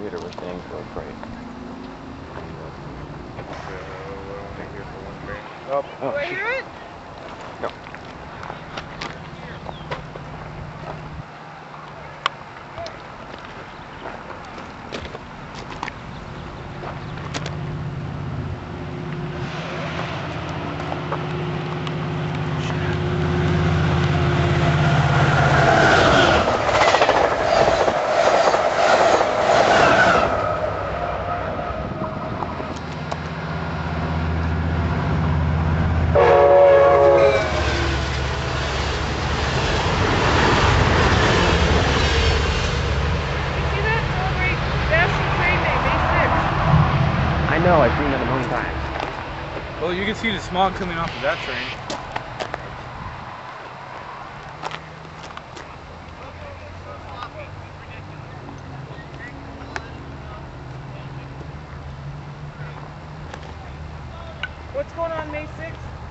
commuter was saying to us, right? Oh, Oh, Do I hear it? No. You see that? Celebrate National Train Day, May 6th. I know, I've seen that a million times. well, you can see the smog coming off of that train. What's going on May 6th?